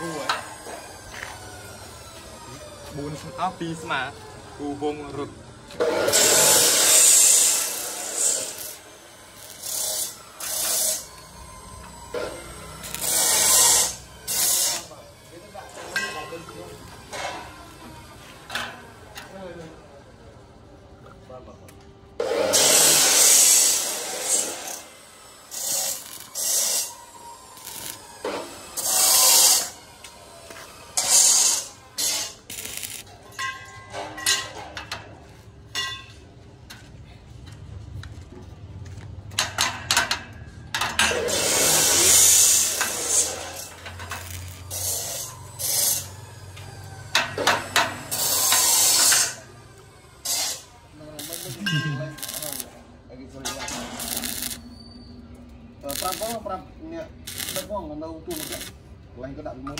គូហ៎4ស្មើអស់2ស្មើគូវងរត់ ប្រាប់បងប្រាប់អ្នកដឹកផងនៅទូមកកន្លែងក៏ដាក់មុន